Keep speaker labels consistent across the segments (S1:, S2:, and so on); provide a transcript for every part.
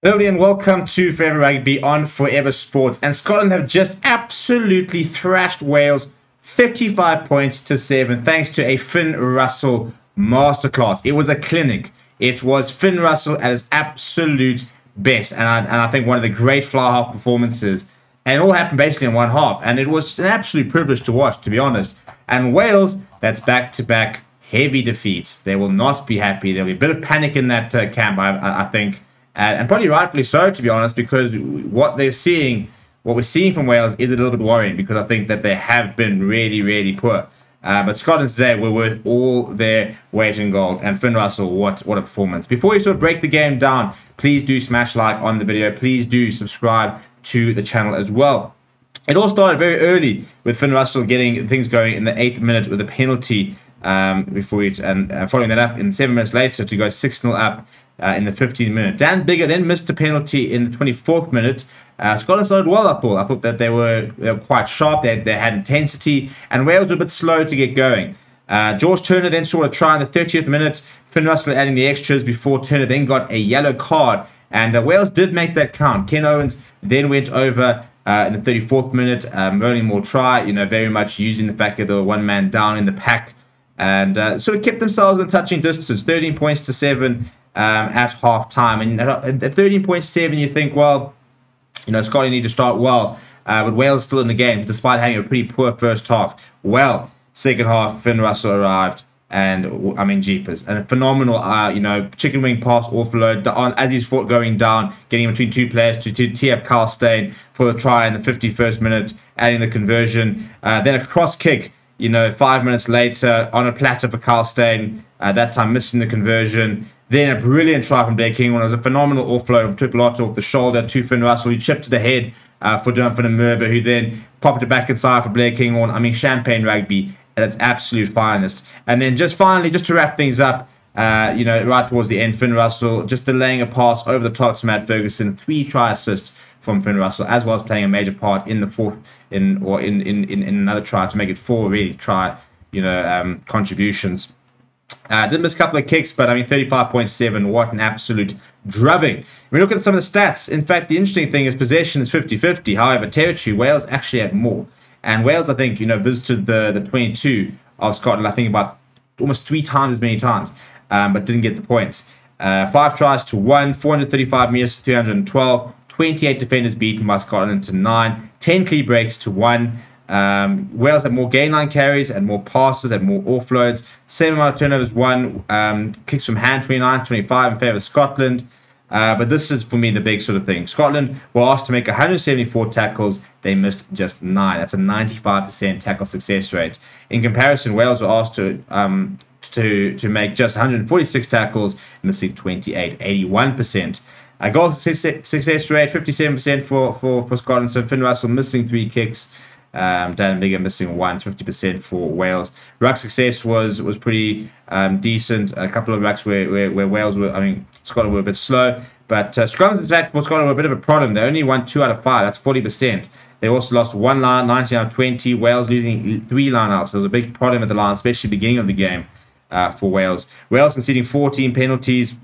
S1: Hello and welcome to Forever Rugby on Forever Sports. And Scotland have just absolutely thrashed Wales 35 points to 7 thanks to a Finn Russell masterclass. It was a clinic. It was Finn Russell at his absolute best. And I, and I think one of the great fly half performances. And it all happened basically in one half. And it was an absolute privilege to watch, to be honest. And Wales, that's back to back heavy defeats. They will not be happy. There'll be a bit of panic in that uh, camp, I, I, I think and, and probably rightfully so, to be honest, because what they're seeing, what we're seeing from Wales is a little bit worrying because I think that they have been really, really poor. Uh, but Scotland today were worth all their weight in gold. And Finn Russell, what what a performance. Before you sort of break the game down, please do smash like on the video. Please do subscribe to the channel as well. It all started very early with Finn Russell getting things going in the eighth minute with a penalty um, before it, and uh, following that up in seven minutes later to go 6 0 up uh, in the 15th minute. Dan Biggar then missed a penalty in the 24th minute. Uh, Scotland started well, I thought. I thought that they were, they were quite sharp, they, they had intensity, and Wales were a bit slow to get going. Uh, George Turner then saw a try in the 30th minute. Finn Russell adding the extras before Turner then got a yellow card. And uh, Wales did make that count. Ken Owens then went over uh, in the 34th minute, um, rolling maul try, you know, very much using the fact that they were one man down in the pack and uh, sort of kept themselves in touching distance, 13 points to 7 um, at half time. And at 13 points to 7, you think, well, you know, Scotland need to start well, uh, but Wales still in the game, despite having a pretty poor first half. Well, second half, Finn Russell arrived, and I mean, jeepers, and a phenomenal, uh, you know, chicken wing pass offload on as he's fought going down, getting between two players to, to tee up Kyle Steyn for the try in the 51st minute, adding the conversion. Uh, then a cross kick you know, five minutes later on a platter for Kyle Steyn, uh, that time missing the conversion. Then a brilliant try from Blair King. when It was a phenomenal offload from Tuipulotu off the shoulder to Finn Russell. He chipped to the head uh, for Duhan van der Merwe, who then popped it back inside for Blair Kinghorn. I mean, champagne rugby at its absolute finest. And then just finally, just to wrap things up, uh, you know, right towards the end, Finn Russell just delaying a pass over the top to Matt Fagerson. Three try assists from Finn Russell, as well as playing a major part in the fourth in or in in, in, in another try to make it four really try you know um, contributions. Uh, did miss a couple of kicks, but I mean 35.7. What an absolute drubbing. When we look at some of the stats, in fact, the interesting thing is possession is 50-50. However, territory, Wales actually had more. And Wales, I think, you know, visited the, the 22 of Scotland, I think about almost three times as many times, um, but didn't get the points. Uh, five tries to one, 435 meters to 312. 28 defenders beaten by Scotland to 9, 10 clean breaks to 1. Um, Wales had more gain line carries and more passes and more offloads. Same amount of turnovers, one um, kicks from hand 29 25 in favour of Scotland. Uh, but this is for me the big sort of thing. Scotland were asked to make 174 tackles, they missed just nine. That's a 95% tackle success rate. In comparison, Wales were asked to um, to to make just 146 tackles, missing 28, 81%. Uh, goal success rate 57% for, for, for Scotland. So Finn Russell missing three kicks. Um, Dan Biggar missing one, 50% for Wales. Ruck success was was pretty um, decent. A couple of rucks where, where, where Wales were, I mean, Scotland were a bit slow. But uh, scrums, in fact, for Scotland were a bit of a problem. They only won two out of five. That's 40%. They also lost one line, 19 out of 20. Wales losing three line outs. There was a big problem at the line, especially beginning of the game uh, for Wales. Wales conceding 14 penalties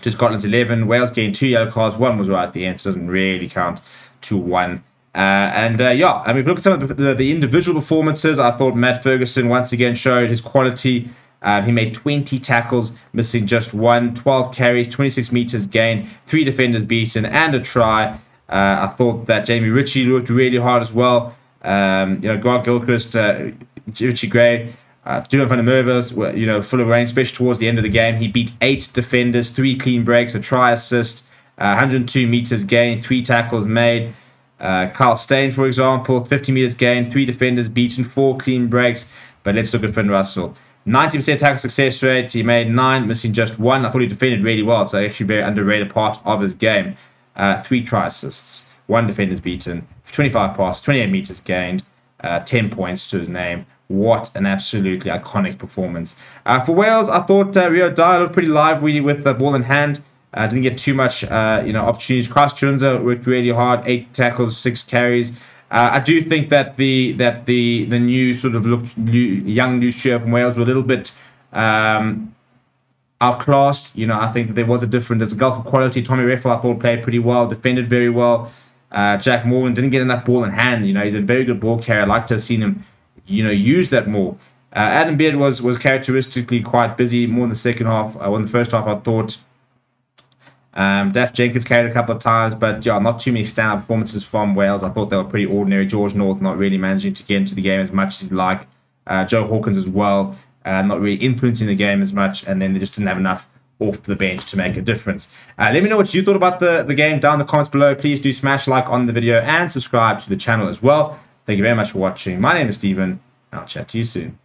S1: to Scotland's 11. Wales gained two yellow cards. One was right at the end, so doesn't really count to one. Uh, and uh, yeah, I mean, if you look at some of the, the, the, individual performances, I thought Matt Fagerson once again showed his quality. Um, he made 20 tackles, missing just one, 12 carries, 26 meters gained, three defenders beaten, and a try. Uh, I thought that Jamie Ritchie looked really hard as well. Um, you know, Grant Gilchrist, uh, Richie Gray, uh, Duhan van der Merwe, you know, full of range, especially towards the end of the game. He beat eight defenders, three clean breaks, a try assist, uh, 102 meters gained, three tackles made. Uh, Kyle Steyn, for example, 50 meters gained, three defenders beaten, four clean breaks. But let's look at Finn Russell. 90% tackle success rate. He made nine, missing just one. I thought he defended really well. So actually very underrated part of his game. Uh, three try assists, one defenders beaten, 25 passes, 28 meters gained, uh, 10 points to his name. What an absolutely iconic performance. Uh, for Wales, I thought uh, Rio Dyer looked pretty lively with the ball in hand. Uh, didn't get too much, uh, you know, opportunities. Christ Tshiunza worked really hard, eight tackles, six carries. Uh, I do think that the that the the new sort of look new, young new from Wales were a little bit um, outclassed. You know, I think there was a difference. There's a gulf of quality. Tommy Reffell, I thought, played pretty well, defended very well. Uh, Jac Morgan didn't get enough ball in hand. You know, he's a very good ball carrier. I'd like to have seen him, you know, use that more. Uh, Adam Beard was was characteristically quite busy more in the second half. Uh, in the first half, I thought um, Daf Jenkins carried a couple of times, but yeah, not too many standout performances from Wales. I thought they were pretty ordinary. George North not really managing to get into the game as much as he'd like. Uh, Joe Hawkins as well, uh, not really influencing the game as much, and then they just didn't have enough off the bench to make a difference. Uh, let me know what you thought about the, the game down in the comments below. Please do smash like on the video and subscribe to the channel as well. Thank you very much for watching. My name is Stephen. I'll chat to you soon.